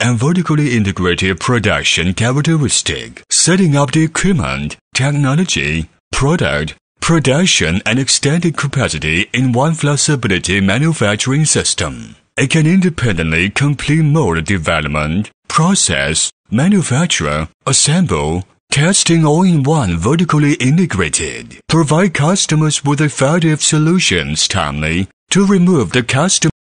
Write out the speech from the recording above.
and vertically integrated production characteristic, setting up the equipment, technology, product, production and extended capacity in one flexibility manufacturing system. It can independently complete mode development, process, manufacture, assemble, testing all in one vertically integrated. Provide customers with effective solutions timely to remove the customer